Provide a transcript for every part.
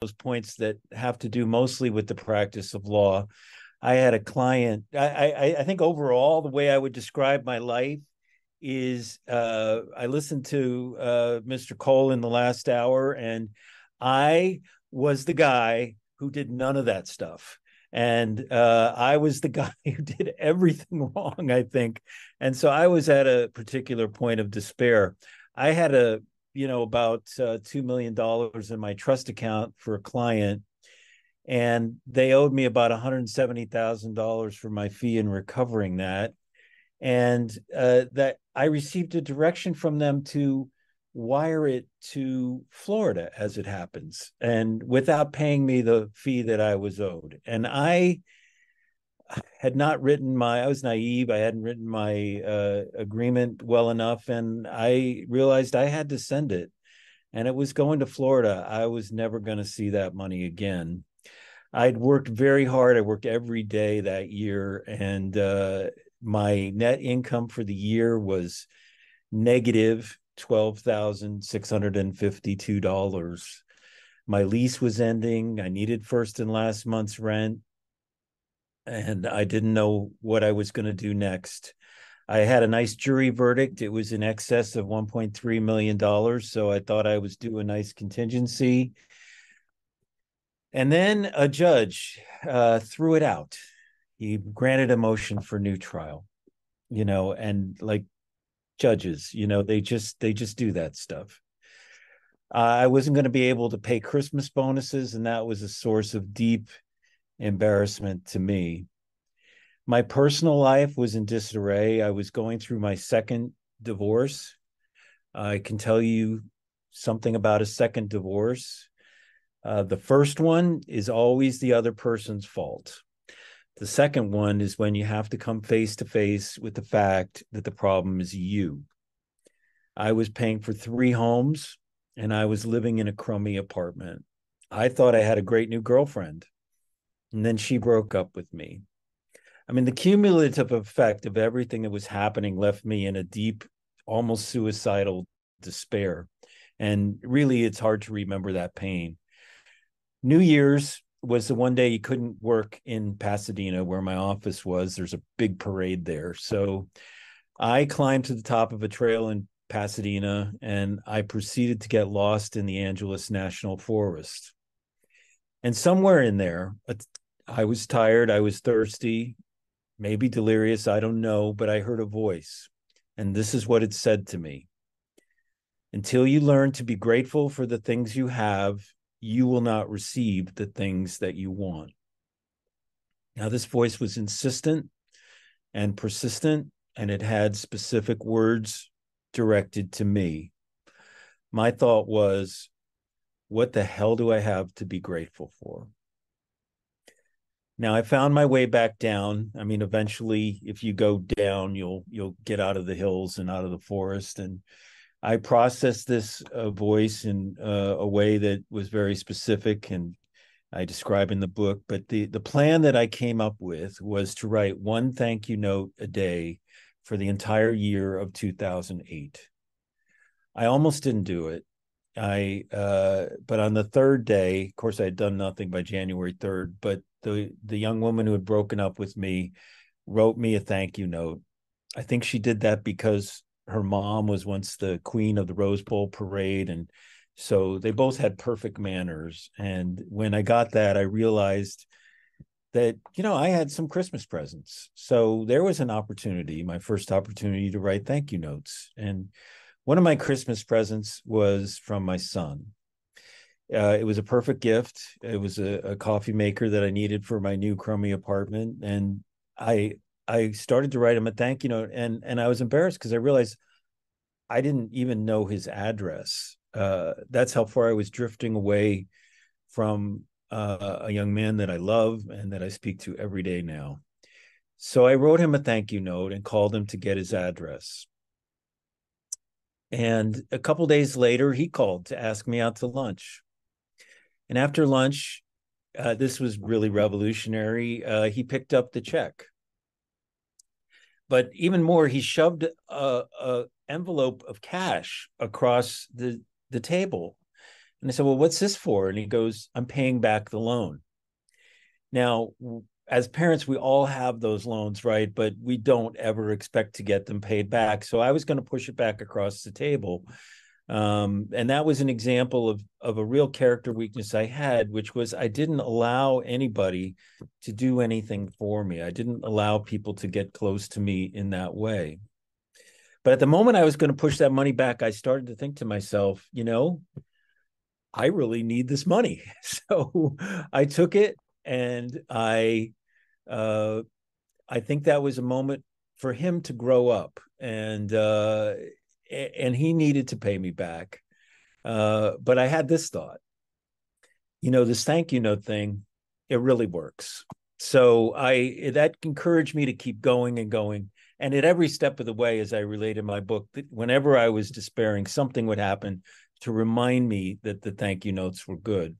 those points that have to do mostly with the practice of law. I had a client. I, I, I think overall, the way I would describe my life is uh, I listened to uh, Mr. Cole in the last hour, and I was the guy who did none of that stuff. And uh, I was the guy who did everything wrong, I think. And so I was at a particular point of despair. I had a, you know, about uh, $2 million in my trust account for a client and they owed me about $170,000 for my fee in recovering that. And uh, that I received a direction from them to wire it to Florida as it happens, and without paying me the fee that I was owed. And I had not written my, I was naive, I hadn't written my uh, agreement well enough, and I realized I had to send it. And it was going to Florida. I was never going to see that money again. I'd worked very hard. I worked every day that year, and uh, my net income for the year was negative negative twelve thousand six hundred and fifty-two dollars. My lease was ending. I needed first and last month's rent, and I didn't know what I was going to do next. I had a nice jury verdict. It was in excess of $1.3 million. So I thought I was due a nice contingency. And then a judge uh, threw it out. He granted a motion for new trial, you know, and like judges, you know, they just they just do that stuff. Uh, I wasn't going to be able to pay Christmas bonuses, and that was a source of deep embarrassment to me. My personal life was in disarray. I was going through my second divorce. I can tell you something about a second divorce. Uh, the first one is always the other person's fault. The second one is when you have to come face to face with the fact that the problem is you. I was paying for three homes and I was living in a crummy apartment. I thought I had a great new girlfriend. And then she broke up with me. I mean, the cumulative effect of everything that was happening left me in a deep, almost suicidal despair. And really, it's hard to remember that pain. New Year's was the one day you couldn't work in Pasadena where my office was. There's a big parade there. So I climbed to the top of a trail in Pasadena and I proceeded to get lost in the Angeles National Forest. And somewhere in there, I was tired, I was thirsty, maybe delirious, I don't know, but I heard a voice. And this is what it said to me Until you learn to be grateful for the things you have you will not receive the things that you want. Now, this voice was insistent and persistent, and it had specific words directed to me. My thought was, what the hell do I have to be grateful for? Now I found my way back down. I mean, eventually, if you go down, you'll you'll get out of the hills and out of the forest, and I processed this uh, voice in uh, a way that was very specific and I describe in the book. But the the plan that I came up with was to write one thank you note a day for the entire year of 2008. I almost didn't do it. I uh, but on the third day, of course, I had done nothing by January 3rd. But the the young woman who had broken up with me wrote me a thank you note. I think she did that because her mom was once the queen of the Rose Bowl parade and so they both had perfect manners and when I got that I realized that you know I had some Christmas presents. So there was an opportunity, my first opportunity to write thank you notes and one of my Christmas presents was from my son. Uh, it was a perfect gift. It was a, a, coffee maker that I needed for my new crummy apartment, and I I started to write him a thank you note, and and I was embarrassed because I realized I didn't even know his address. Uh, that's how far I was drifting away from uh, a young man that I love and that I speak to every day now. So I wrote him a thank you note and called him to get his address. And a couple days later, he called to ask me out to lunch. And after lunch, uh, this was really revolutionary. Uh, he picked up the check but even more, he shoved a, a envelope of cash across the the table, And I said, Well, what's this for? And he goes, I'm paying back the loan. Now, as parents, we all have those loans, right? But we don't ever expect to get them paid back. So I was going to push it back across the table. Um, and that was an example of, of a real character weakness I had, which was I didn't allow anybody to do anything for me. I didn't allow people to get close to me in that way. But at the moment I was going to push that money back, I started to think to myself, you know, I really need this money. So I took it and I uh, I think that was a moment for him to grow up and uh, and he needed to pay me back. Uh, but I had this thought, you know, this thank you note thing, it really works. So I that encouraged me to keep going and going. And at every step of the way, as I relate in my book, that whenever I was despairing, something would happen to remind me that the thank you notes were good.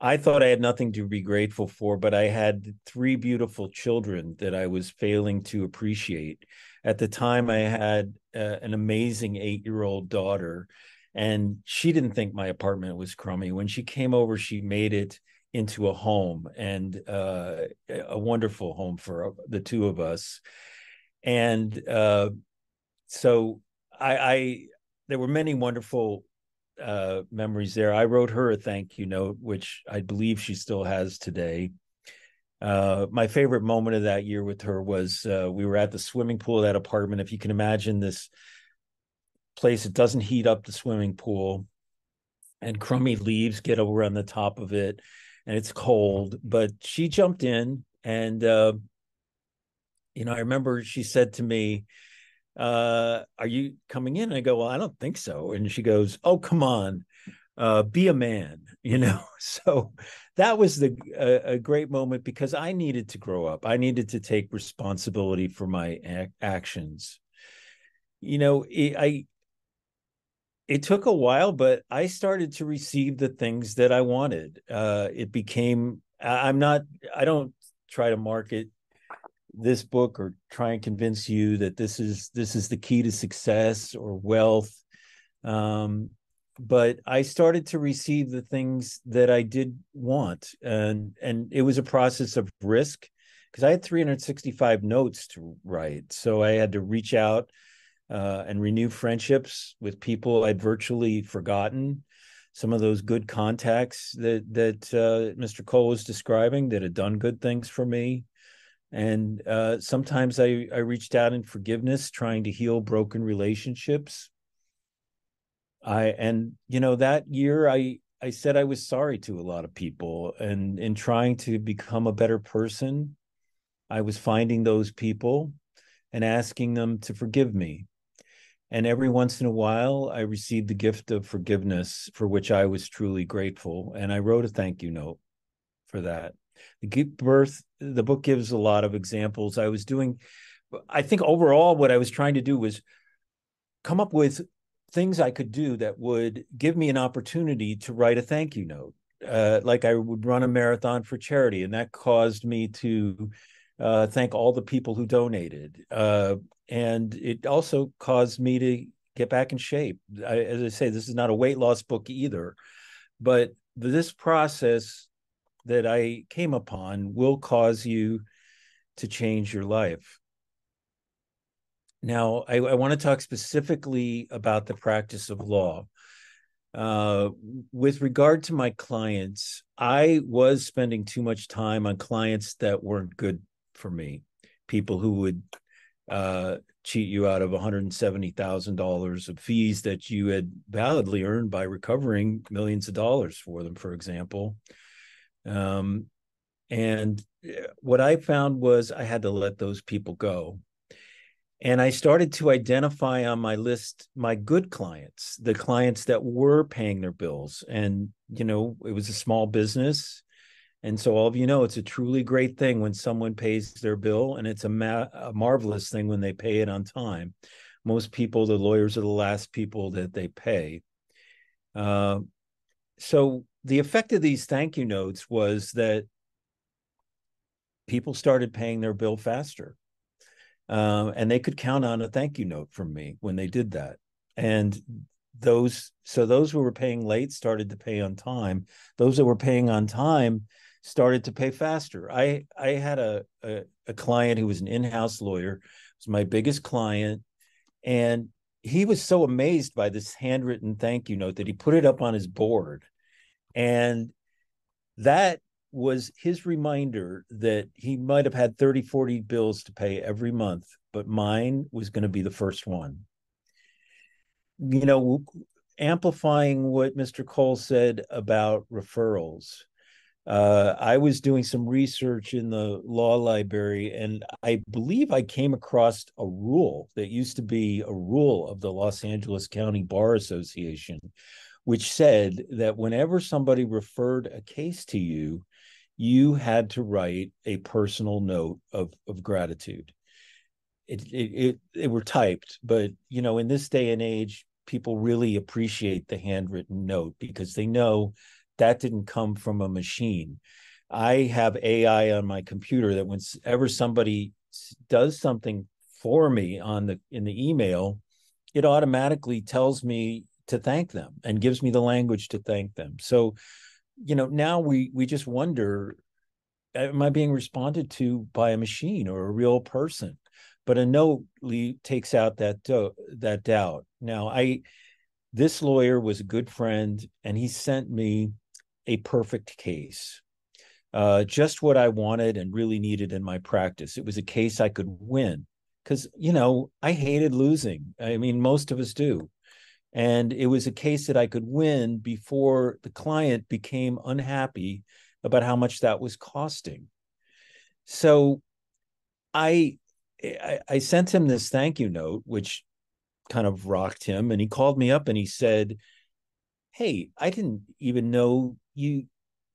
I thought I had nothing to be grateful for, but I had three beautiful children that I was failing to appreciate. At the time, I had uh, an amazing eight year old daughter, and she didn't think my apartment was crummy. When she came over, she made it into a home and uh, a wonderful home for the two of us. And uh, so I, I, there were many wonderful uh, memories there. I wrote her a thank you note, which I believe she still has today. Uh, my favorite moment of that year with her was uh, we were at the swimming pool of that apartment. If you can imagine this place, it doesn't heat up the swimming pool, and crummy leaves get over on the top of it, and it's cold. But she jumped in, and uh, you know, I remember she said to me, uh, are you coming in? And I go, well, I don't think so. And she goes, oh, come on, uh, be a man, you know? So that was the a, a great moment because I needed to grow up. I needed to take responsibility for my ac- actions. You know, it, I, it took a while, but I started to receive the things that I wanted. Uh, it became, I'm not, I don't try to market this book or try and convince you that this is this is the key to success or wealth. Um, but i started to receive the things that i did want and and it was a process of risk because i had 365 notes to write. So i had to reach out uh, and renew friendships with people i'd virtually forgotten. Some of those good contacts that that uh, mr cole was describing that had done good things for me and uh, sometimes I, I reached out in forgiveness trying to heal broken relationships. I and you know that year i i said i was sorry to a lot of people and in trying to become a better person i was finding those people and asking them to forgive me. And every once in a while i received the gift of forgiveness for which i was truly grateful and i wrote a thank you note for that the birth the book gives a lot of examples. I was doing i think overall what i was trying to do was come up with things i could do that would give me an opportunity to write a thank you note. Uh, like i would run a marathon for charity and that caused me to uh, thank all the people who donated. Uh, and it also caused me to get back in shape. I, as i say this is not a weight loss book either but this process that I came upon will cause you to change your life. Now, I, I want to talk specifically about the practice of law. Uh, with regard to my clients, I was spending too much time on clients that weren't good for me, people who would uh, cheat you out of $170,000 of fees that you had validly earned by recovering millions of dollars for them, for example. Um, and eh, what I found was I had to let those people go. And I started to identify on my list my good clients, the clients that were paying their bills. And, you know, it was a small business. And so, all of you know, it's a truly great thing when someone pays their bill, and it's a, ma- a marvelous thing when they pay it on time. Most people, the lawyers are the last people that they pay. Uh, so, the effect of these thank you notes was that people started paying their bill faster. Uh, and they could count on a thank you note from me when they did that. And those so those who were paying late started to pay on time those that were paying on time started to pay faster i i had a a, a client who was an in-house lawyer was my biggest client and he was so amazed by this handwritten thank you note that he put it up on his board and that was his reminder that he might have had 30 40 bills to pay every month but mine was going to be the first one. You know amplifying what mr cole said about referrals uh, i was doing some research in the law library and i believe i came across a rule that used to be a rule of the los angeles county bar association which said that whenever somebody referred a case to you you had to write a personal note of of gratitude. It, it it it were typed, but you know, in this day and age, people really appreciate the handwritten note because they know that didn't come from a machine. I have AI on my computer that whenever somebody does something for me on the in the email, it automatically tells me to thank them and gives me the language to thank them. So you know now we we just wonder am i being responded to by a machine or a real person? But a note takes out that uh, that doubt. Now i this lawyer was a good friend and he sent me a perfect case uh, just what i wanted and really needed in my practice. It was a case i could win because you know i hated losing. I mean most of us do and it was a case that I could win before the client became unhappy about how much that was costing. So I, I, I sent him this thank you note, which kind of rocked him, and he called me up and he said, "Hey, I didn't even know you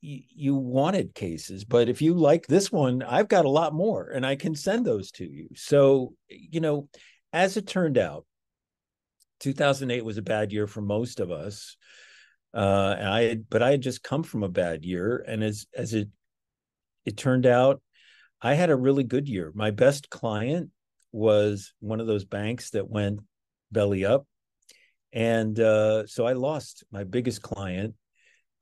you wanted cases but if you like this one i've got a lot more and i can send those to you so you know as it turned out 2008 was a bad year for most of us. Uh, and I had, but I had just come from a bad year, and as as it it turned out, I had a really good year. My best client was one of those banks that went belly up, and uh, so I lost my biggest client.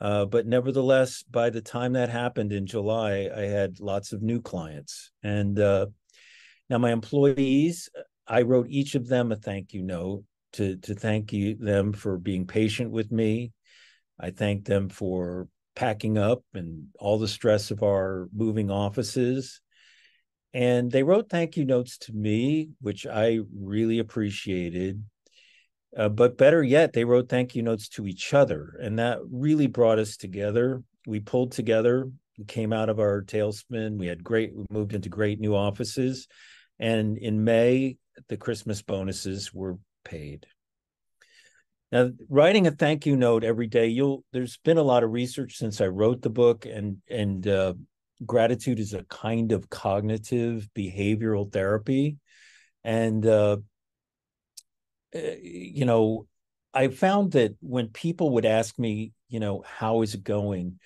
Uh, but nevertheless, by the time that happened in July, I had lots of new clients, and uh, now my employees. I wrote each of them a thank you note to to thank you them for being patient with me. I thank them for packing up and all the stress of our moving offices. And they wrote thank you notes to me, which I really appreciated. Uh, but better yet, they wrote thank you notes to each other. And that really brought us together. We pulled together, we came out of our tailspin. We had great, we moved into great new offices. And in May, the Christmas bonuses were paid. Now, writing a thank you note every day, you'll there's been a lot of research since I wrote the book, and and uh, gratitude is a kind of cognitive behavioral therapy, and uh, eh, you know, I found that when people would ask me, you know, how is it going,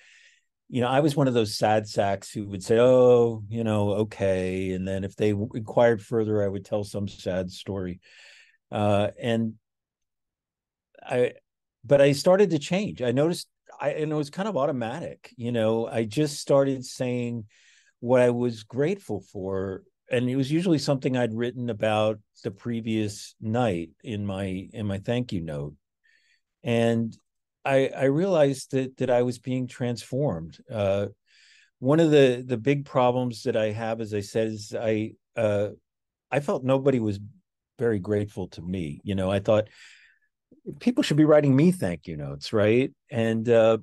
you know, I was one of those sad sacks who would say, "Oh, you know, okay," and then if they inquired further, I would tell some sad story uh, and I, but I started to change. I noticed, I and it was kind of automatic. You know, I just started saying what I was grateful for, and it was usually something I'd written about the previous night in my in my thank you note, and I I realized that that I was being transformed. Uh, one of the the big problems that I have, as I said, is I uh, I felt nobody was very grateful to me. You know, I thought people should be writing me thank you notes, right? And uh,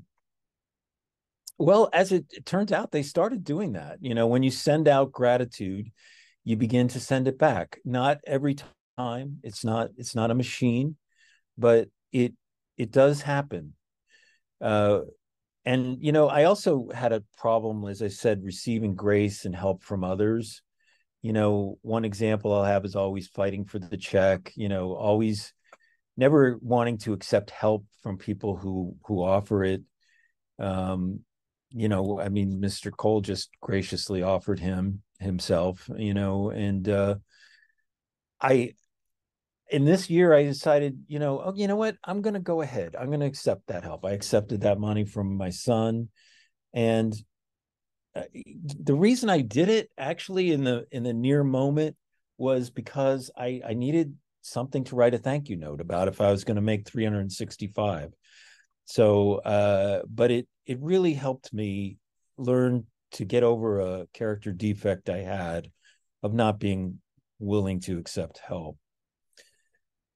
well, as it, it turns out, they started doing that. You know, when you send out gratitude, you begin to send it back. Not every time. It's not. It's not a machine, but it it does happen. Uh, and you know, I also had a problem, as I said, receiving grace and help from others you know one example i'll have is always fighting for the check you know always never wanting to accept help from people who who offer it um you know i mean mr cole just graciously offered him himself you know and uh i in this year I decided, you know, oh, you know what? I'm going to go ahead. I'm going to accept that help. I accepted that money from my son, and the reason I did it actually in the in the near moment was because I I needed something to write a thank you note about if I was going to make 365. So, uh, but it it really helped me learn to get over a character defect I had of not being willing to accept help.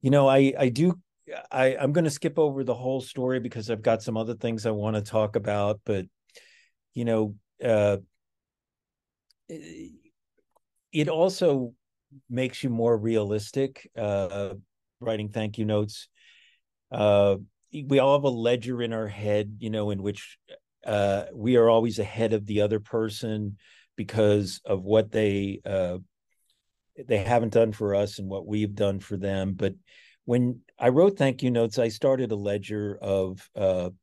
You know, I I do I I'm going to skip over the whole story because I've got some other things I want to talk about, but you know, uh it also makes you more realistic uh writing thank you notes. Uh we all have a ledger in our head you know in which uh we are always ahead of the other person because of what they uh they haven't done for us and what we've done for them. But when i wrote thank you notes i started a ledger of uh of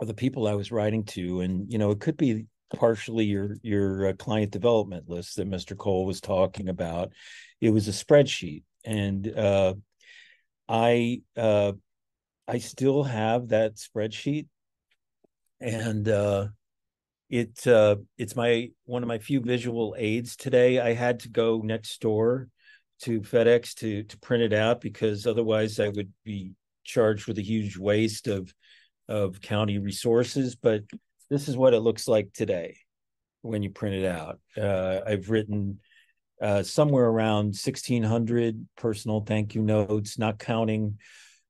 the people i was writing to and you know it could be partially your your uh, client development list that Mr. Cole was talking about. It was a spreadsheet, and uh, I uh, I still have that spreadsheet, and uh, it uh, it's my one of my few visual aids today. I had to go next door to FedEx to to print it out because otherwise I would be charged with a huge waste of of county resources. But this is what it looks like today when you print it out. Uh, I've written uh, somewhere around 1600 personal thank you notes, not counting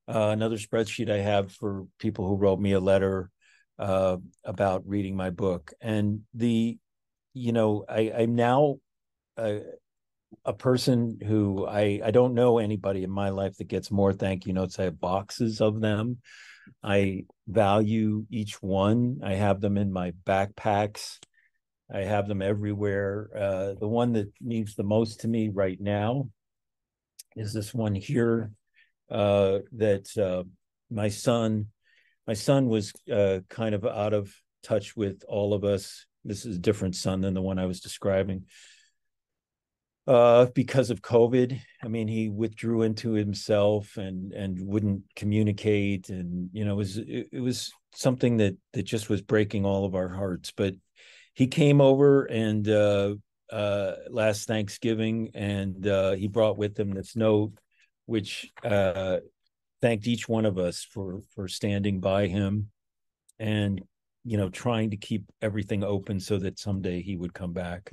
uh, another spreadsheet I have for people who wrote me a letter uh, about reading my book. And the, you know, I, I'm now a, a person who I, I don't know anybody in my life that gets more thank you notes. I have boxes of them. I value each one. I have them in my backpacks. I have them everywhere. Uh, the one that means the most to me right now is this one here uh, that uh, my son, my son was uh, kind of out of touch with all of us. This is a different son than the one I was describing uh, because of COVID. I mean, he withdrew into himself and and wouldn't communicate, and you know, it was it, it, was something that that just was breaking all of our hearts. But he came over and uh, uh, last Thanksgiving, and uh, he brought with him this note, which uh, thanked each one of us for for standing by him, and you know, trying to keep everything open so that someday he would come back.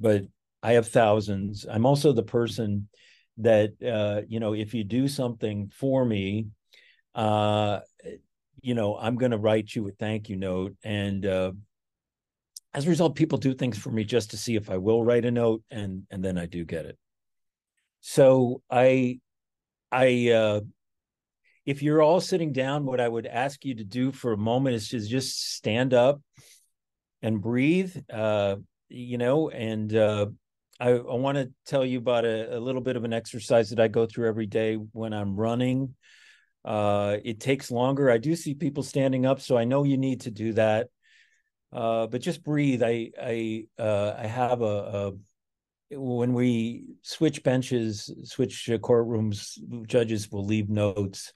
But I have thousands. I'm also the person that uh, you know, if you do something for me, uh, you know, I'm going to write you a thank you note. And uh, as a result, people do things for me just to see if I will write a note, and and then I do get it. So I, I, uh, if you're all sitting down, what I would ask you to do for a moment is just stand up and breathe. Uh, you know, and uh, I, I want to tell you about a, a, little bit of an exercise that I go through every day when I'm running. Uh, it takes longer. I do see people standing up, so I know you need to do that. Uh, but just breathe. I I uh, I have a, a, when we switch benches, switch courtrooms, judges will leave notes.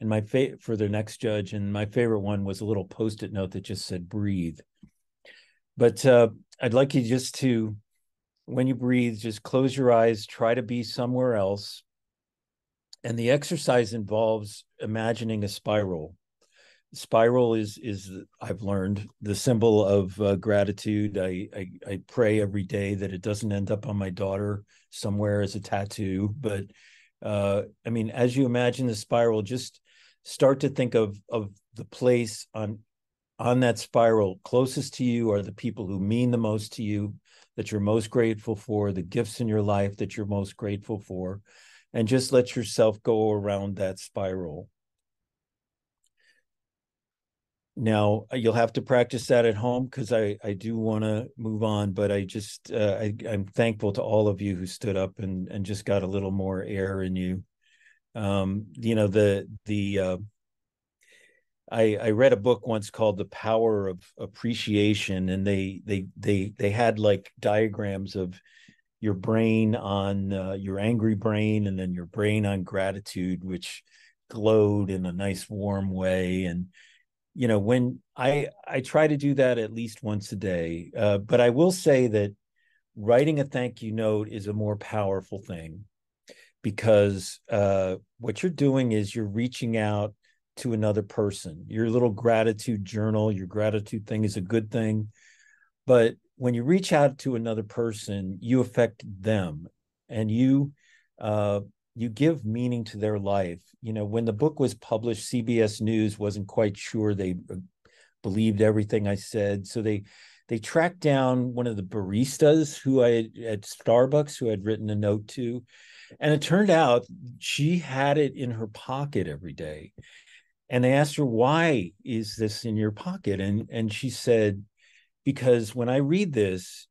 And my fa- for their next judge, and my favorite one was a little post-it note that just said "breathe." But uh, I'd like you just to when you breathe, just close your eyes, try to be somewhere else. And the exercise involves imagining a spiral. Spiral is is I've learned the symbol of uh, gratitude. I, I I pray every day that it doesn't end up on my daughter somewhere as a tattoo. But uh, I mean, as you imagine the spiral, just start to think of of the place on on that spiral closest to you are the people who mean the most to you that you're most grateful for, the gifts in your life that you're most grateful for, and just let yourself go around that spiral. Now you'll have to practice that at home because I I do want to move on, but I just uh, I I'm thankful to all of you who stood up and and just got a little more air in you. Um, you know the the uh, I, I read a book once called The Power of Appreciation, and they they they they had like diagrams of, your brain on uh, your angry brain and then your brain on gratitude which glowed in a nice warm way. And you know when i i try to do that at least once a day uh, but i will say that writing a thank you note is a more powerful thing because uh, what you're doing is you're reaching out to another person. Your little gratitude journal your gratitude thing is a good thing. But when you reach out to another person you affect them and you uh, you give meaning to their life. You know when the book was published cbs news wasn't quite sure they uh, believed everything i said. So they they tracked down one of the baristas who i had at starbucks who had written a note to. And it turned out she had it in her pocket every day and they asked her why is this in your pocket? And and she said because when i read this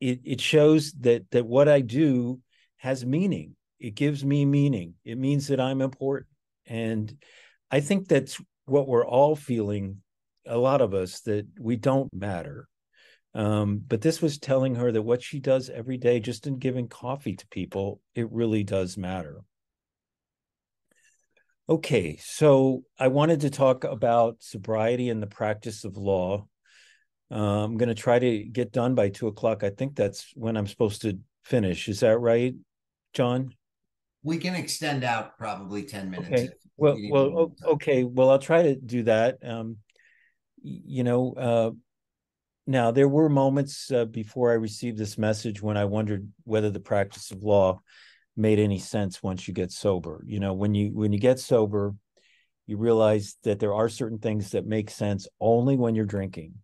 it it shows that that what i do has meaning. It gives me meaning. It means that i'm important. And i think that's what we're all feeling a lot of us that we don't matter. Um, but this was telling her that what she does every day just in giving coffee to people it really does matter okay so i wanted to talk about sobriety and the practice of law uh, i'm going to try to get done by two o'clock i think that's when i'm supposed to finish is that right john we can extend out probably 10 minutes. Okay. Well, well, okay. Well, I'll try to do that. Um, you know, uh, now there were moments uh, before I received this message when I wondered whether the practice of law made any sense once you get sober. You know, when you when you get sober, you realize that there are certain things that make sense only when you're drinking.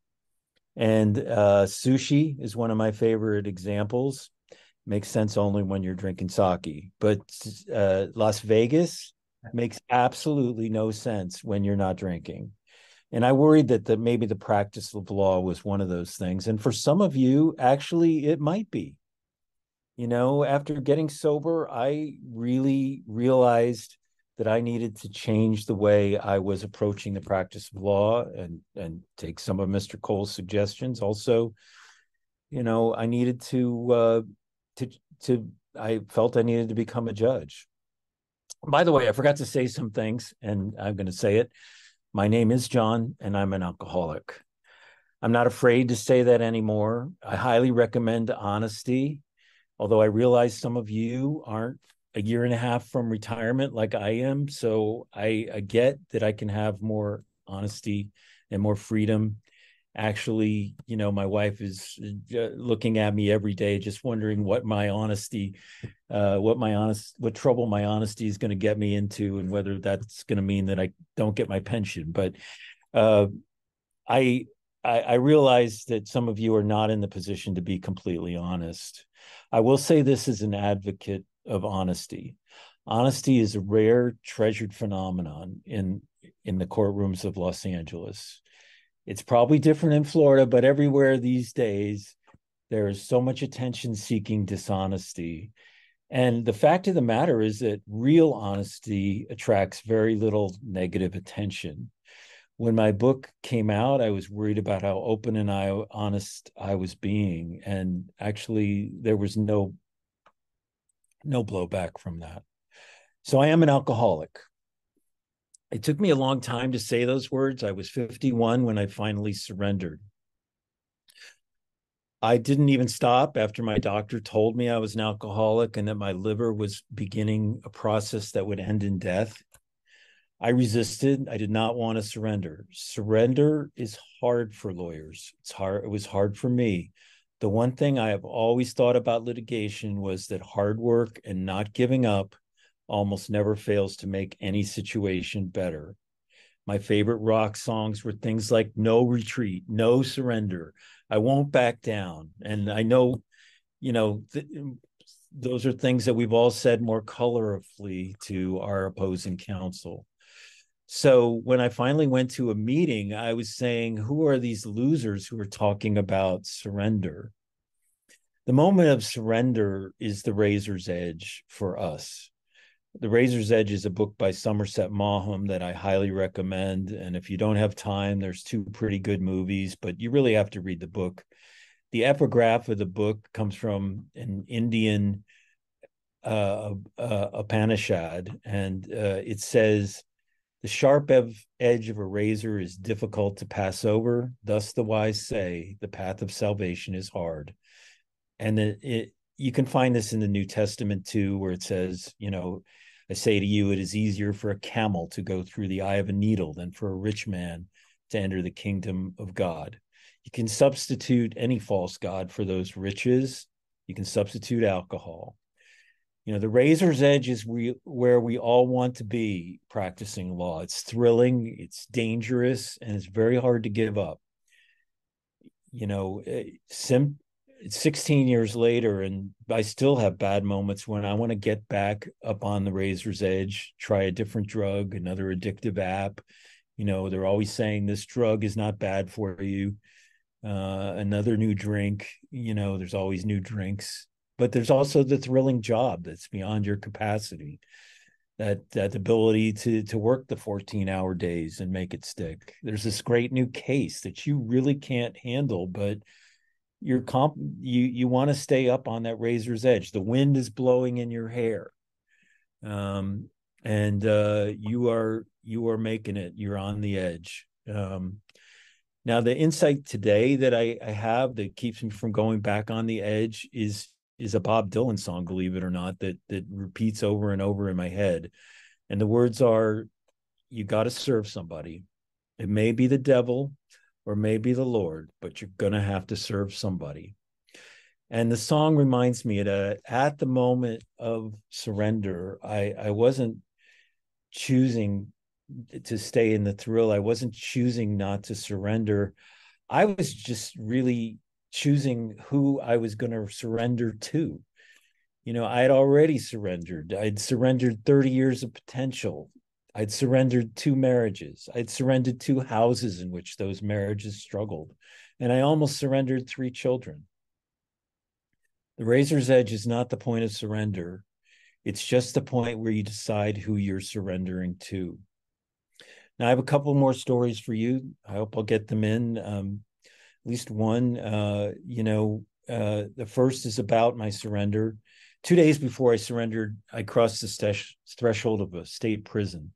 And uh, sushi is one of my favorite examples makes sense only when you're drinking sake. But uh, Las Vegas makes absolutely no sense when you're not drinking. And I worried that the, maybe the practice of law was one of those things. And for some of you, actually, it might be. You know, after getting sober, I really realized that I needed to change the way I was approaching the practice of law and and take some of Mr. Cole's suggestions. Also, you know, I needed to uh, to to I felt I needed to become a judge. By the way, I forgot to say some things, and I'm going to say it. My name is John, and I'm an alcoholic. I'm not afraid to say that anymore. I highly recommend honesty, although I realize some of you aren't a year and a half from retirement like I am. So I, I get that I can have more honesty and more freedom. Actually you know my wife is uh, looking at me every day just wondering what my honesty uh, what my honest what trouble my honesty is going to get me into and whether that's going to mean that i don't get my pension. But uh, I, I i realize that some of you are not in the position to be completely honest i will say this as an advocate of honesty honesty is a rare treasured phenomenon in in the courtrooms of los angeles it's probably different in Florida, but everywhere these days, there's so much attention seeking dishonesty. And the fact of the matter is that real honesty attracts very little negative attention. When my book came out, I was worried about how open and I, honest I was being. And actually, there was no no blowback from that. So I am an alcoholic it took me a long time to say those words. I was 51 when I finally surrendered. I didn't even stop after my doctor told me I was an alcoholic and that my liver was beginning a process that would end in death. I resisted. I did not want to surrender. Surrender is hard for lawyers. It's hard. It was hard for me. The one thing I have always thought about litigation was that hard work and not giving up almost never fails to make any situation better. My favorite rock songs were things like No Retreat, No Surrender, I Won't Back Down. And I know, you know, th- those are things that we've all said more colorfully to our opposing counsel. So when I finally went to a meeting, I was saying, who are these losers who are talking about surrender? The moment of surrender is the razor's edge for us. The Razor's Edge is a book by Somerset Maugham that I highly recommend. And if you don't have time, there's two pretty good movies, but you really have to read the book the epigraph of the book comes from an Indian uh, uh, Upanishad, and uh, it says, "The sharp ev- edge of a razor is difficult to pass over. Thus, the wise say, the path of salvation is hard." And it, you can find this in the New Testament too, where it says, you know, I say to you, it is easier for a camel to go through the eye of a needle than for a rich man to enter the kingdom of God. You can substitute any false God for those riches. You can substitute alcohol. You know, the razor's edge is we, where we all want to be practicing law. It's thrilling, it's dangerous, and it's very hard to give up. You know, eh, sim, 16 years later and i still have bad moments when i want to get back up on the razor's edge try a different drug another addictive app you know they're always saying this drug is not bad for you uh, another new drink you know there's always new drinks but there's also the thrilling job that's beyond your capacity. That that ability to to work the 14 hour days and make it stick. There's this great new case that you really can't handle but you're comp you you want to stay up on that razor's edge. The wind is blowing in your hair. Um and uh you are you are making it. You're on the edge. Um now the insight today that I, I have that keeps me from going back on the edge is is a bob dylan song believe it or not that that repeats over and over in my head and the words are you got to serve somebody it may be the devil or maybe the Lord, but you're going to have to serve somebody. And the song reminds me that uh, at the moment of surrender, I, I wasn't choosing to stay in the thrill. I wasn't choosing not to surrender. I was just really choosing who I was going to surrender to. You know, I had already surrendered. I'd surrendered 30 years of potential. I'd surrendered two marriages. I'd surrendered two houses in which those marriages struggled. And I almost surrendered three children. The razor's edge is not the point of surrender, it's just the point where you decide who you're surrendering to. Now, I have a couple more stories for you. I hope I'll get them in. Um, at least one. Uh, you know, uh, the first is about my surrender. Two days before I surrendered, I crossed the threshold of a state prison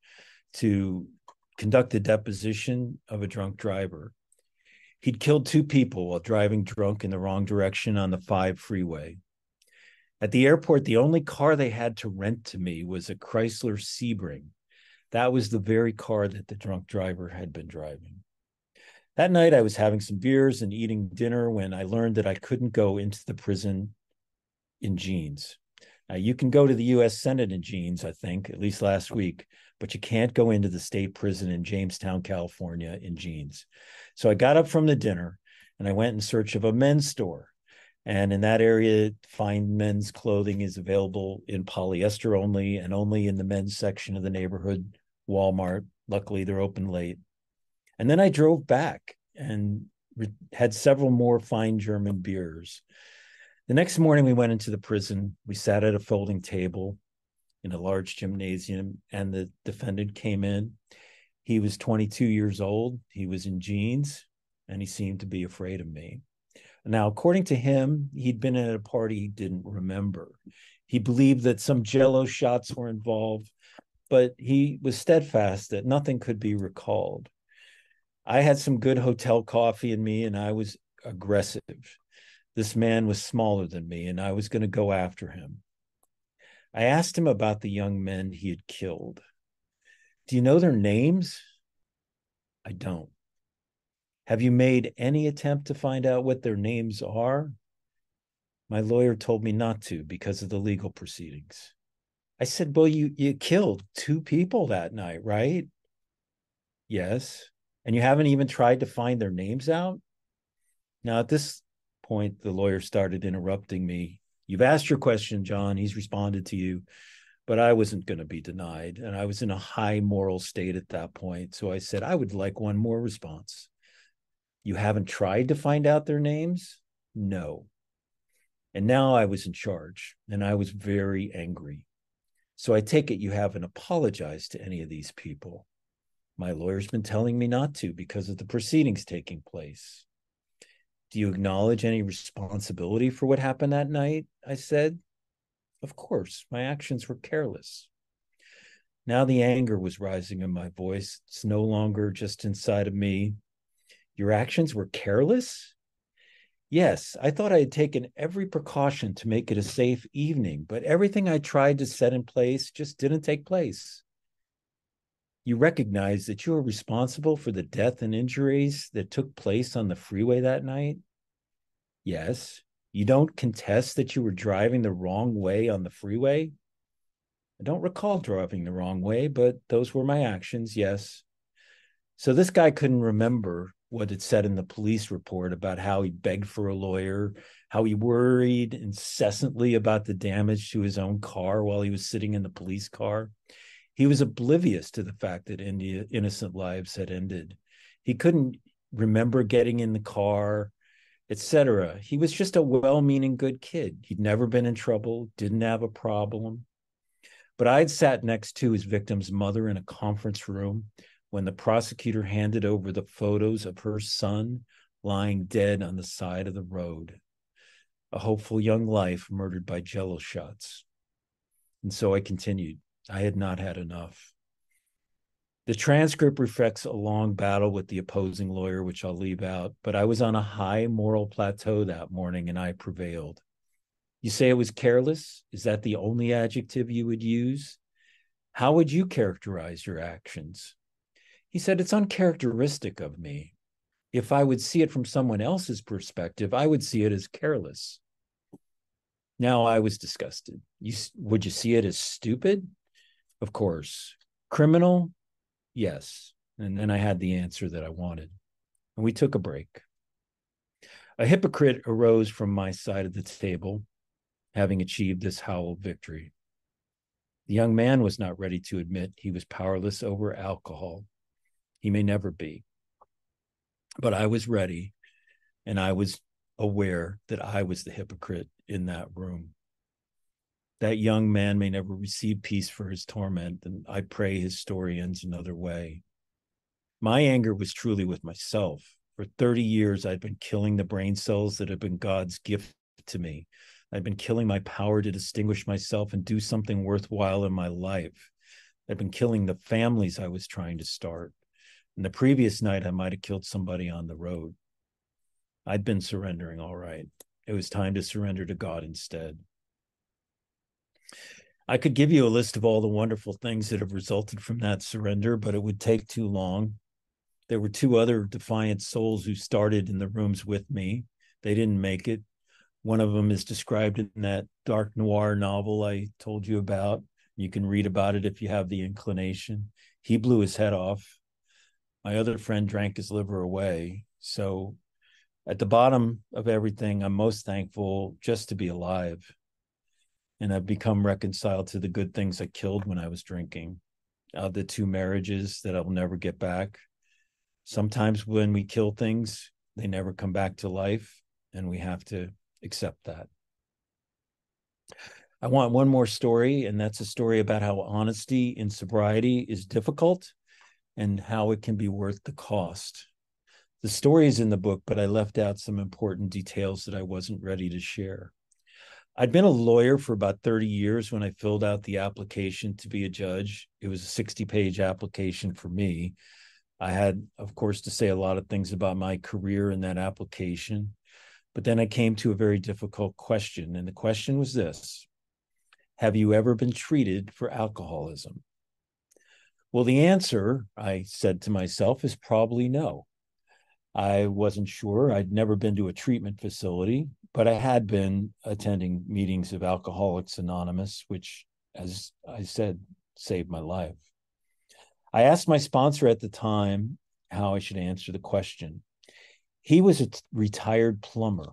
to conduct a deposition of a drunk driver. He'd killed two people while driving drunk in the wrong direction on the 5 freeway. At the airport, the only car they had to rent to me was a Chrysler Sebring. That was the very car that the drunk driver had been driving. That night, I was having some beers and eating dinner when I learned that I couldn't go into the prison in jeans. Now, you can go to the US Senate in jeans, I think, at least last week, but you can't go into the state prison in Jamestown, California in jeans. So I got up from the dinner and I went in search of a men's store. And in that area, fine men's clothing is available in polyester only and only in the men's section of the neighborhood Walmart. Luckily, they're open late. And then I drove back and re- had several more fine German beers. The next morning, we went into the prison. We sat at a folding table in a large gymnasium, and the defendant came in. He was 22 years old. He was in jeans, and he seemed to be afraid of me. Now, according to him, he'd been at a party he didn't remember. He believed that some jello shots were involved, but he was steadfast that nothing could be recalled. I had some good hotel coffee in me, and I was aggressive. This man was smaller than me, and I was going to go after him. I asked him about the young men he had killed. Do you know their names? I don't. Have you made any attempt to find out what their names are? My lawyer told me not to because of the legal proceedings. I said, Well, you, you killed two people that night, right? Yes. And you haven't even tried to find their names out? Now, at this point, the lawyer started interrupting me. You've asked your question, John. He's responded to you, but I wasn't going to be denied. And I was in a high moral state at that point. So I said, I would like one more response. You haven't tried to find out their names? No. And now I was in charge and I was very angry. So I take it you haven't apologized to any of these people. My lawyer's been telling me not to because of the proceedings taking place. Do you acknowledge any responsibility for what happened that night? I said. Of course, my actions were careless. Now the anger was rising in my voice. It's no longer just inside of me. Your actions were careless? Yes, I thought I had taken every precaution to make it a safe evening, but everything I tried to set in place just didn't take place. You recognize that you are responsible for the death and injuries that took place on the freeway that night? Yes. You don't contest that you were driving the wrong way on the freeway? I don't recall driving the wrong way, but those were my actions, yes. So this guy couldn't remember what it said in the police report about how he begged for a lawyer, how he worried incessantly about the damage to his own car while he was sitting in the police car. He was oblivious to the fact that India, innocent lives had ended. He couldn't remember getting in the car, etc. He was just a well-meaning good kid. He'd never been in trouble, didn't have a problem. But I'd sat next to his victim's mother in a conference room when the prosecutor handed over the photos of her son lying dead on the side of the road. A hopeful young life murdered by jello shots. And so I continued. I had not had enough. The transcript reflects a long battle with the opposing lawyer, which I'll leave out, but I was on a high moral plateau that morning and I prevailed. You say it was careless? Is that the only adjective you would use? How would you characterize your actions? He said, It's uncharacteristic of me. If I would see it from someone else's perspective, I would see it as careless. Now I was disgusted. You, would you see it as stupid? Of course. Criminal? Yes. And then I had the answer that I wanted. And we took a break. A hypocrite arose from my side of the table, having achieved this howl victory. The young man was not ready to admit he was powerless over alcohol. He may never be. But I was ready, and I was aware that I was the hypocrite in that room that young man may never receive peace for his torment, and I pray his story ends another way. My anger was truly with myself. For 30 years, I'd been killing the brain cells that had been God's gift to me. I'd been killing my power to distinguish myself and do something worthwhile in my life. I'd been killing the families I was trying to start. And the previous night, I might have killed somebody on the road. I'd been surrendering all right. It was time to surrender to God instead. I could give you a list of all the wonderful things that have resulted from that surrender, but it would take too long. There were two other defiant souls who started in the rooms with me. They didn't make it. One of them is described in that dark noir novel I told you about. You can read about it if you have the inclination. He blew his head off. My other friend drank his liver away. So, at the bottom of everything, I'm most thankful just to be alive and I've become reconciled to the good things I killed when I was drinking. Uh, the two marriages that I'll never get back. Sometimes when we kill things, they never come back to life, and we have to accept that. I want one more story, and that's a story about how honesty in sobriety is difficult and how it can be worth the cost. The story is in the book, but I left out some important details that I wasn't ready to share. I'd been a lawyer for about 30 years when I filled out the application to be a judge. It was a 60 page application for me. I had, of course, to say a lot of things about my career in that application. But then I came to a very difficult question. And the question was this Have you ever been treated for alcoholism? Well, the answer, I said to myself, is probably no. I wasn't sure. I'd never been to a treatment facility but I had been attending meetings of Alcoholics Anonymous, which, as I said, saved my life. I asked my sponsor at the time how I should answer the question. He was a retired plumber,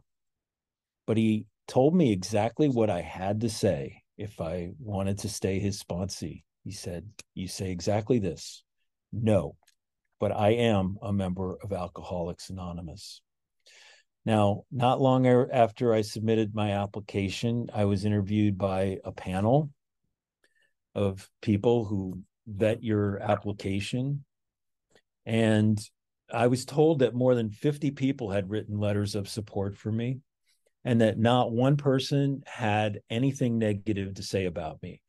but he told me exactly what I had to say if I wanted to stay his sponsee. He said, You say exactly this no, but I am a member of Alcoholics Anonymous. Now, not long after I submitted my application, I was interviewed by a panel of people who vet your application. And I was told that more than 50 people had written letters of support for me and that not one person had anything negative to say about me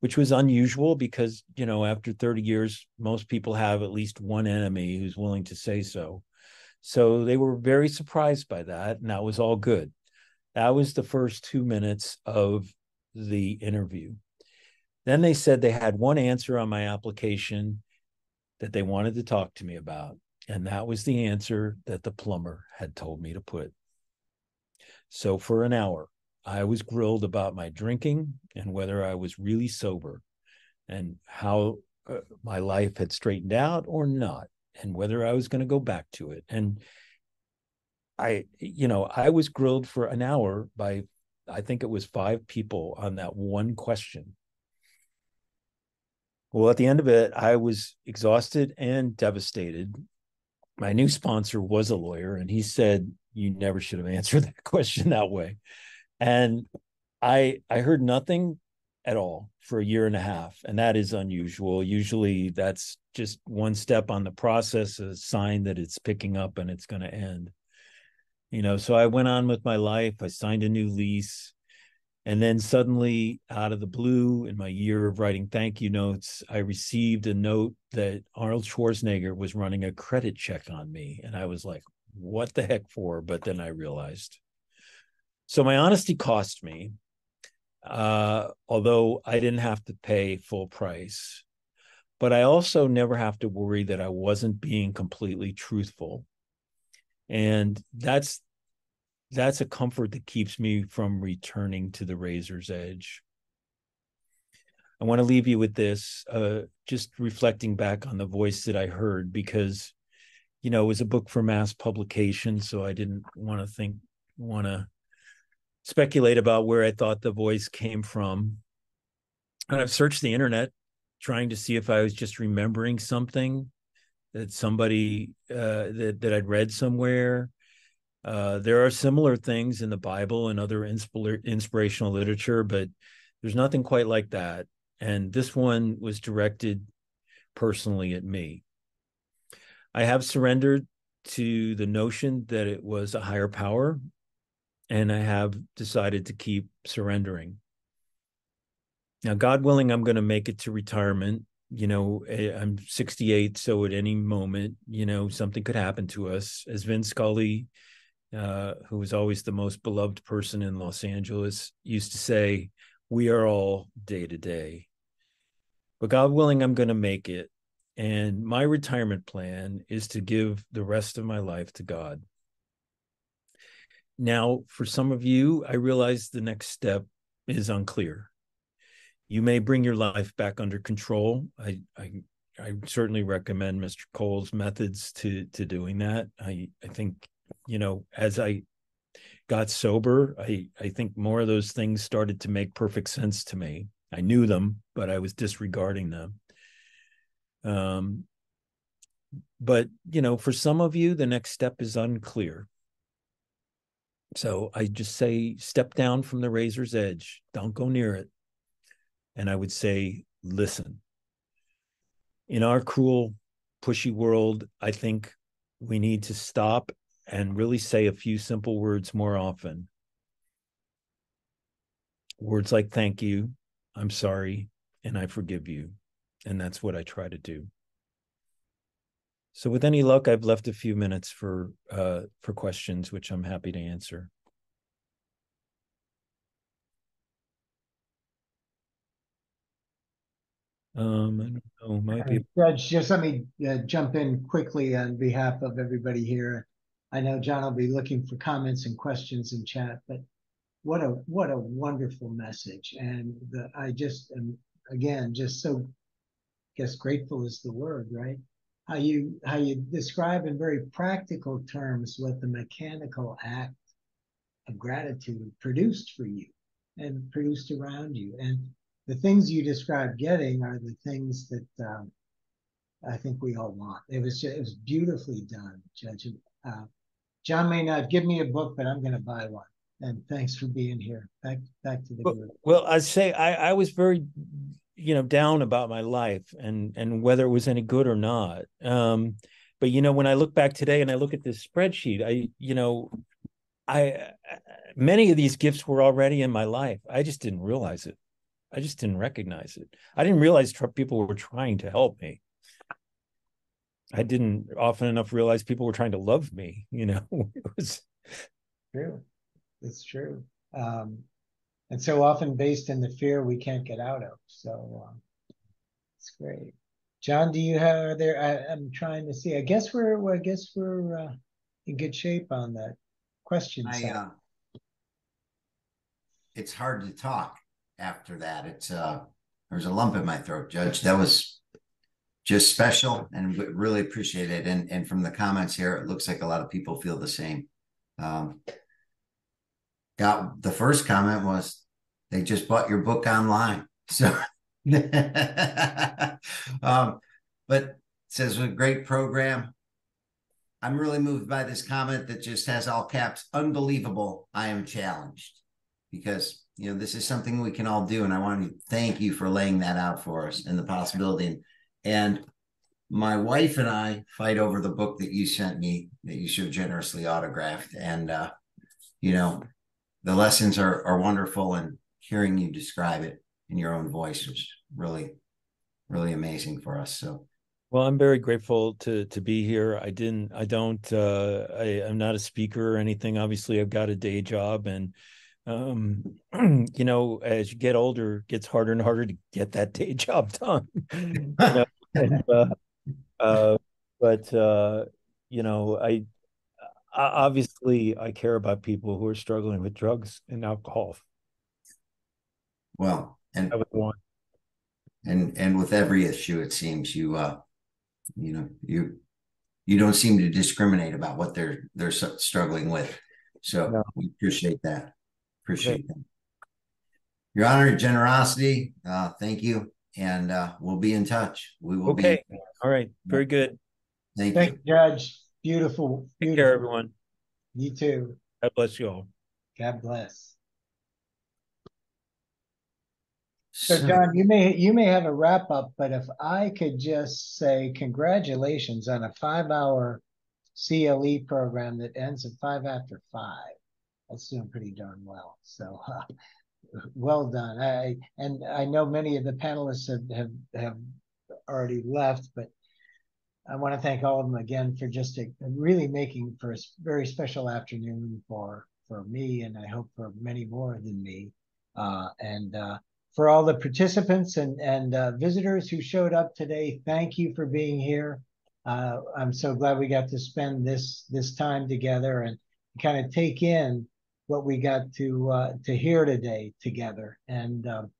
which was unusual because you know after 30 years most people have at least one enemy who's willing to say so so they were very surprised by that and that was all good. That was the first 2 minutes of the interview. Then they said they had one answer on my application that they wanted to talk to me about and that was the answer that the plumber had told me to put. So for an hour I was grilled about my drinking and whether I was really sober and how uh, my life had straightened out or not and whether I was going to go back to it. And I, you know, I was grilled for an hour by, I think it was five people on that one question. Well, at the end of it, I was exhausted and devastated. My new sponsor was a lawyer, and he said, You never should have answered that question that way and i i heard nothing at all for a year and a half and that is unusual. Usually that's just one step on the process a sign that it's picking up and it's going to end. You know so i went on with my life i signed a new lease and then suddenly out of the blue in my year of writing thank you notes i received a note that arnold schwarzenegger was running a credit check on me and i was like what the heck for? But then i realized. So my honesty cost me, uh, although I didn't have to pay full price. But I also never have to worry that I wasn't being completely truthful. And that's that's a comfort that keeps me from returning to the razor's edge. I want to leave you with this, uh, just reflecting back on the voice that I heard, because, you know, it was a book for mass publication, so I didn't want to think, want to speculate about where I thought the voice came from. And I've searched the internet trying to see if I was just remembering something that somebody uh, that that I'd read somewhere. Uh, there are similar things in the Bible and other inspir- inspirational literature, but there's nothing quite like that. And this one was directed personally at me. I have surrendered to the notion that it was a higher power and I have decided to keep surrendering. Now, God willing, I'm going to make it to retirement. You know, eh, I'm 68, so at any moment, you know, something could happen to us. As Vince Scully, uh, who was always the most beloved person in Los Angeles, used to say, we are all day to day. But God willing, I'm going to make it. And my retirement plan is to give the rest of my life to God. Now, for some of you, I realize the next step is unclear. You may bring your life back under control. I, I, I certainly recommend Mr. Cole's methods to to doing that. I, I think, you know, as I got sober, I, I think more of those things started to make perfect sense to me. I knew them, but I was disregarding them. Um, but you know, for some of you, the next step is unclear. So I just say, step down from the razor's edge. Don't go near it. And I would say, listen. In our cruel, pushy world, I think we need to stop and really say a few simple words more often. Words like thank you, I'm sorry, and I forgive you. And that's what I try to do. So with any luck, I've left a few minutes for uh, for questions, which I'm happy to answer. Um, I don't know, might be. Judge, just let me uh, jump in quickly on behalf of everybody here. I know John will be looking for comments and questions in chat, but what a what a wonderful message, and the, I just am again just so I guess grateful is the word, right? How you how you describe in very practical terms what the mechanical act of gratitude produced for you and produced around you and the things you describe getting are the things that um, I think we all want. It was just, it was beautifully done, Judge. Uh, John may not give me a book, but I'm going to buy one. And thanks for being here. Back back to the well, group. Well, I say I, I was very you know down about my life and and whether it was any good or not. Um but you know when i look back today and i look at this spreadsheet i you know i many of these gifts were already in my life. I just didn't realize it. I just didn't recognize it. I didn't realize people were trying to help me. I didn't often enough realize people were trying to love me you know it was true. It's true. Um and so often based in the fear we can't get out of so um, it's great John, do you have are there? I, am trying to see. I guess we're. I guess we're uh, in good shape on that question. I, uh, it's hard to talk after that. It's uh, there's a lump in my throat, Judge. That was just special, and really appreciate it. And and from the comments here, it looks like a lot of people feel the same. Um, got the first comment was they just bought your book online, so. um, but says a great program. I'm really moved by this comment that just has all caps unbelievable. I am challenged because you know this is something we can all do, and I want to thank you for laying that out for us and the possibility. And, my wife and I fight over the book that you sent me that you so generously autographed, and uh, you know the lessons are are wonderful, and hearing you describe it in your own voice was really, really amazing for us. So, well, I'm very grateful to to be here. I didn't, I don't, uh, I, I'm not a speaker or anything. Obviously, I've got a day job, and um, you know, as you get older, it gets harder and harder to get that day job done. you know? and, uh, uh, but uh, you know, I obviously I care about people who are struggling with drugs and alcohol. Well, and and and with every issue it seems you uh you know you you don't seem to discriminate about what they're they're struggling with. So no. we appreciate that. Appreciate that. Your honor generosity uh thank you. And uh we'll be in touch. We will okay. Be... all right. Very good. Thank, thank you judge beautiful, beautiful. take care everyone you too god bless you all god bless So John, you may you may have a wrap up, but if I could just say congratulations on a five hour CLE program that ends at five after five. That's doing pretty darn well. So uh, well done. I and I know many of the panelists have, have have already left, but I want to thank all of them again for just a, really making for a very special afternoon for for me, and I hope for many more than me. Uh, and uh, for all the participants and, and uh, visitors who showed up today, thank you for being here. Uh, I'm so glad we got to spend this this time together and kind of take in what we got to uh, to hear today together. And um,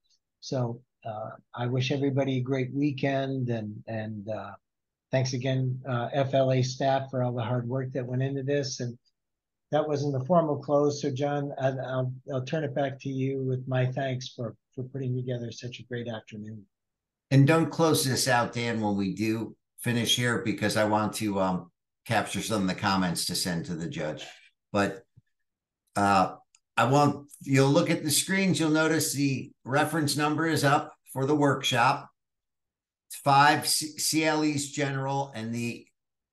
so uh, I wish everybody a great weekend and and uh, thanks again uh, FLA staff for all the hard work that went into this and that wasn't the formal close. So John, I'll, I'll turn it back to you with my thanks for for putting together such a great afternoon. And don't close this out, Dan, when we do finish here, because I want to um, capture some of the comments to send to the judge. But uh, I want you'll look at the screens, you'll notice the reference number is up for the workshop. Five CLEs general and the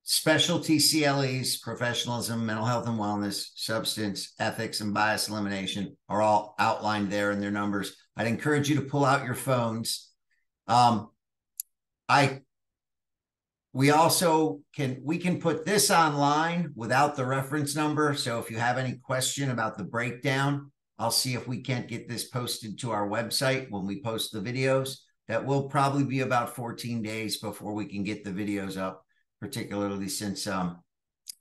specialty CLEs, professionalism, mental health and wellness, substance, ethics, and bias elimination are all outlined there in their numbers. I'd encourage you to pull out your phones. Um, I we also can we can put this online without the reference number. So if you have any question about the breakdown, I'll see if we can't get this posted to our website when we post the videos. That will probably be about 14 days before we can get the videos up, particularly since um,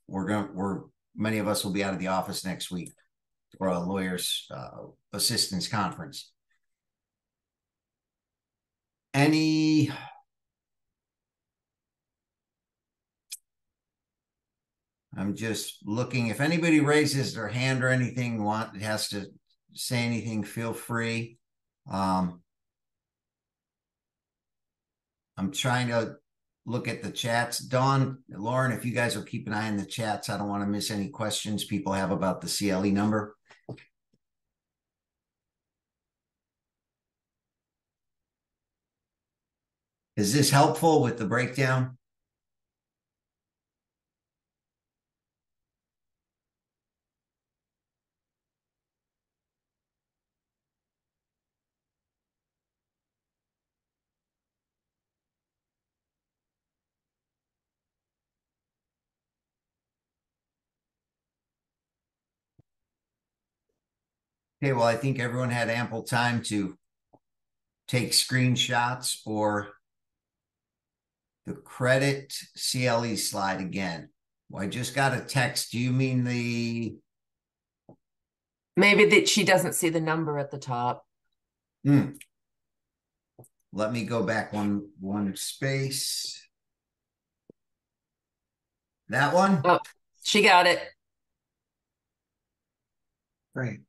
we're going to, we're many of us will be out of the office next week for a lawyers uh, assistance conference. Any I'm just looking if anybody raises their hand or anything want has to say anything feel free. Um I'm trying to look at the chats Dawn Lauren if you guys will keep an eye on the chats I don't want to miss any questions people have about the CLE number Is this helpful with the breakdown? Okay, well, I think everyone had ample time to take screenshots or the credit CLE slide again. Well, I just got a text. Do you mean the, Maybe that she doesn't see the number at the top. hmm. Let me go back one, one space. That one? Oh, she got it. Great.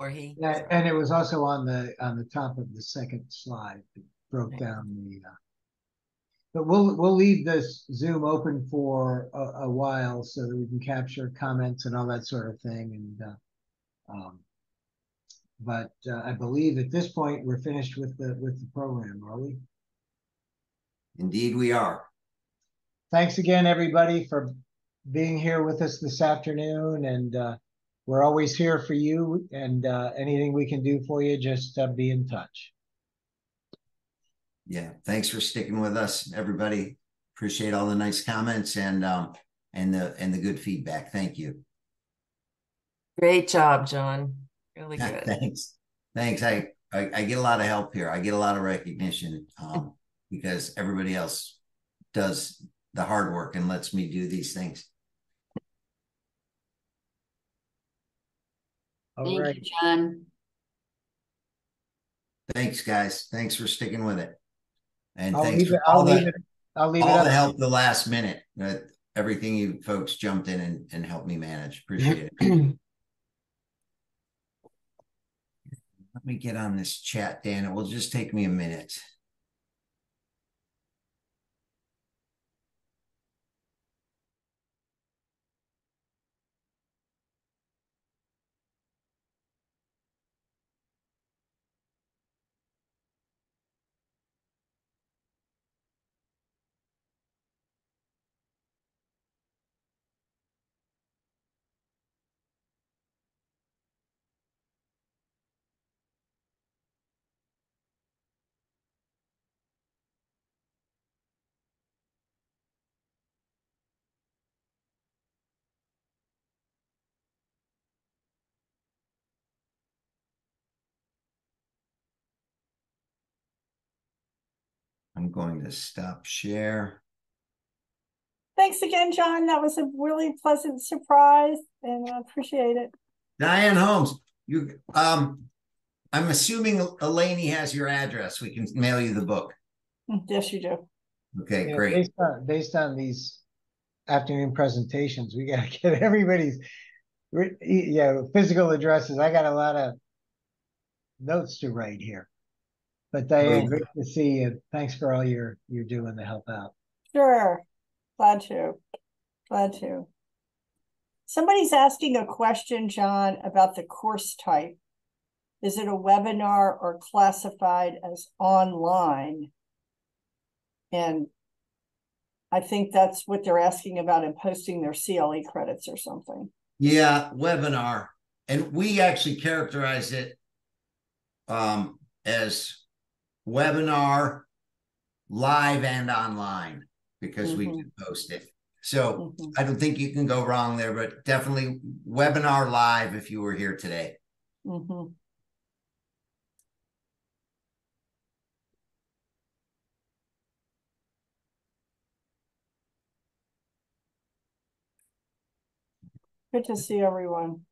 Or he. Yeah, and it was also on the, on the top of the second slide, it broke Right. down the, uh. But we'll, we'll leave this Zoom open for a, a while so that we can capture comments and all that sort of thing and, uh, um. But, uh, I believe at this point, we're finished with the, with the program, are we? Indeed, we are. Thanks again, everybody, for being here with us this afternoon and, uh. We're always here for you and, uh, anything we can do for you, just, uh, be in touch. Yeah, thanks for sticking with us, everybody. Appreciate all the nice comments and, um, and the, and the good feedback. Thank you. Great job, John. Really good. Thanks. Thanks. I, I, I get a lot of help here. I get a lot of recognition, um, because everybody else does the hard work and lets me do these things. All Thank right. you, John. Thanks, guys. Thanks for sticking with it. And I'll thanks leave it, for all I'll leave the, it, I'll leave it the help the last minute, that everything you folks jumped in and, and helped me manage. Appreciate it. Let me get on this chat, Dan. It will just take me a minute. I'm going to stop share. Thanks again, John. That was a really pleasant surprise and I appreciate it. Diane Holmes, you, um, I'm assuming Elaney has your address. We can mail you the book. Yes, you do. Okay, Yeah, great. Based on, based on these afternoon presentations, we gotta get everybody's, yeah, physical addresses. I got a lot of notes to write here. But Diane, Great. great to see you. Thanks for all you're, you're doing to help out. Sure. Glad to. Glad to. Somebody's asking a question, John, about the course type. Is it a webinar or classified as online? And I think that's what they're asking about in posting their CLE credits or something. Yeah, webinar. And we actually characterize it um, as webinar, live and online, because we do post it. So Mhm. I don't think you can go wrong there, but definitely webinar live if you were here today. Mhm. Good to see everyone.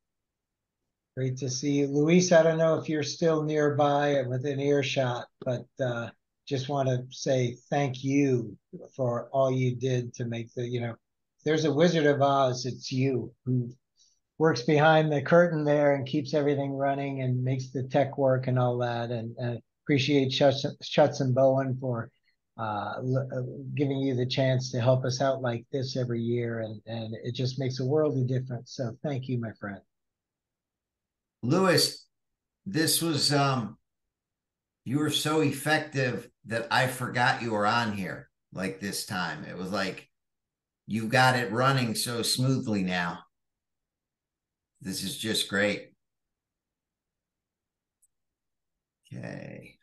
Great to see you. Luis, I don't know if you're still nearby and within earshot, but uh, just want to say thank you for all you did to make the, you know, there's a Wizard of Oz, it's you who works behind the curtain there and keeps everything running and makes the tech work and all that. And, and appreciate Shutts, Shutts and Bowen for uh, uh, giving you the chance to help us out like this every year. And, and it just makes a world of difference. So thank you, my friend. Lewis, this was um you were so effective that I forgot you were on here like this time. It was like you've got it running so smoothly now. This is just great. Okay.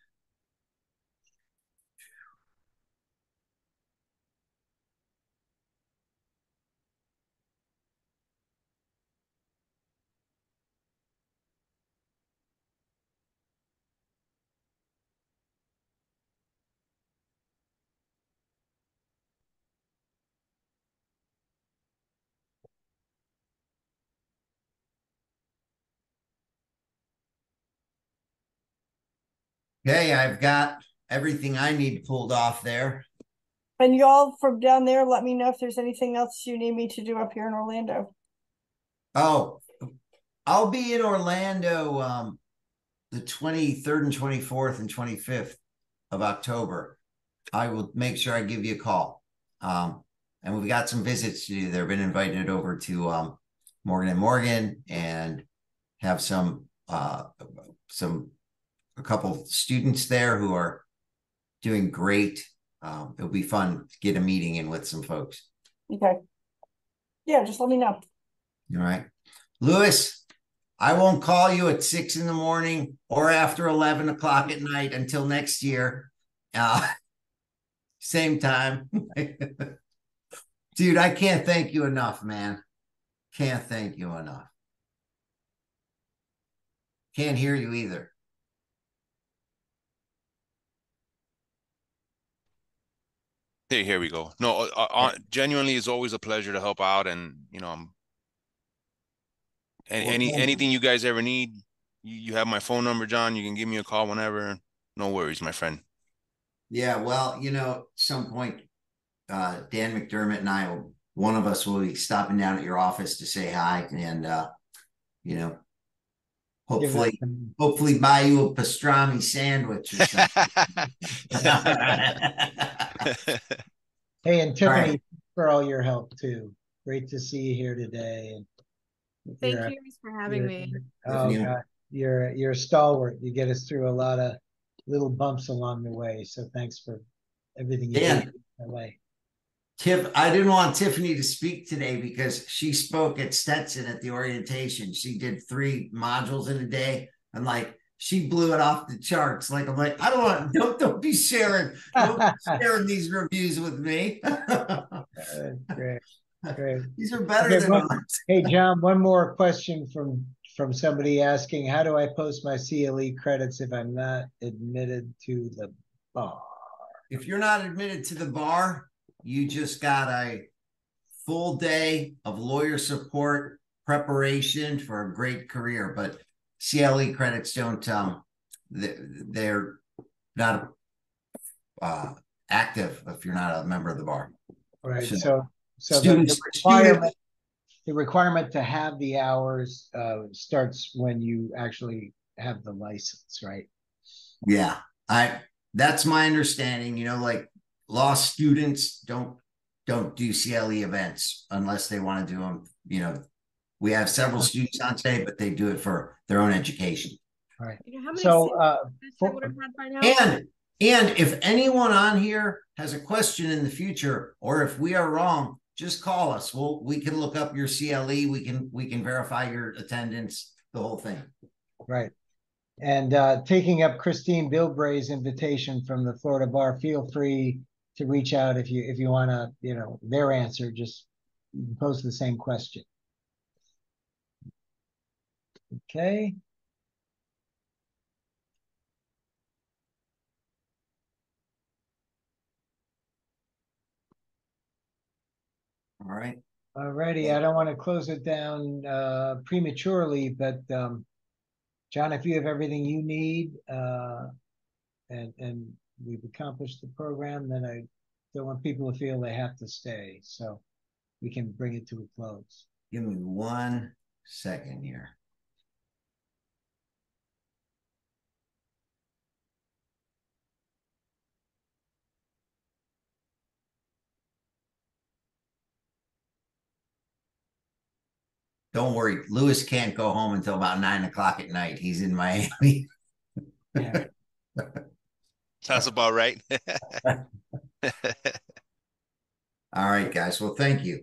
Okay, I've got everything I need pulled off there. And y'all from down there, let me know if there's anything else you need me to do up here in Orlando. Oh, I'll be in Orlando um the 23rd and 24th and 25th of October. I will make sure I give you a call. Um and we've got some visits to do. They've been invited over to um Morgan and Morgan and have some uh some a couple students there who are doing great. Um, it'll be fun to get a meeting in with some folks. Okay. Yeah, just let me know. All right. Lewis, I won't call you at six in the morning or after 11 o'clock at night until next year. Uh, same time. Dude, I can't thank you enough, man. Can't thank you enough. Can't hear you either. Here, here we go. No, uh, uh, uh, genuinely, it's always a pleasure to help out, and you know, I'm any, any anything you guys ever need, you, you have my phone number, John. You can give me a call whenever. No worries, my friend. Yeah, well, you know, some point, uh, Dan McDermott and I, one of us will be stopping down at your office to say hi and, uh, you know, hopefully, hopefully buy you a pastrami sandwich or something. Hey, and All Tiffany, right. for all your help too. Great to see you here today. and Thank you're you for having you're- me. Oh, Tiffany. God, you're, you're a stalwart. You get us through a lot of little bumps along the way. So thanks for everything you Dan. did. Tiff, I didn't want Tiffany to speak today because she spoke at Stetson at the orientation. She did three modules in a day and like she blew it off the charts. Like I'm like, I don't want don't don't be sharing don't be sharing these reviews with me. Uh, Great, great. these are better Okay, than mine. Hey, John, one more question from, from somebody asking, how do I post my CLE credits if I'm not admitted to the bar? If you're not admitted to the bar, you just got a full day of lawyer support preparation for a great career. But CLE credits don't um they- they're not uh active if you're not a member of the bar. Right, So- so, so the- Students, the requirement the requirement to have the hours, uh, starts when you actually have the license, right? yeah, I that's my understanding. You know, like law students don't don't do CLE events unless they want to do them. You know, we have several students on today, but they do it for their own education. Right, You know How many so, uh, for- would have had by now? And and if anyone on here has a question in the future, or if we are wrong, just call us. We'll we can look up your CLE. We can we can verify your attendance, the whole thing. right. And, uh, taking up Christine Bilbray's invitation from the Florida Bar, feel free to reach out if you, if you wanna, you know, their answer, just pose the same question. Okay. All right. Alrighty, I don't want to close it down uh prematurely, but um. John, if you have everything you need, uh. And and we've accomplished the program, then I don't want people to feel they have to stay, so. We can bring it to a close. Give me one second here. Don't worry, Lewis can't go home until about nine o'clock at night. He's in Miami. Yeah. That's about right. All right, guys. Well, thank you.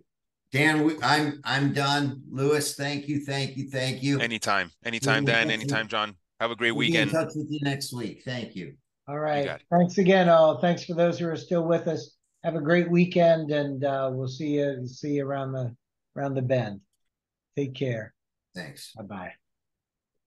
Dan, we, I'm I'm done. Lewis, thank you, thank you, thank you. anytime, anytime, will Dan. Anytime, John. Have a great We'll be in touch with you next week. Thank you. All right, got it. thanks again, all. Thanks for those who are still with us. Have a great weekend and uh we'll see you, see you around the, around the bend. Take care. Thanks. Bye-bye.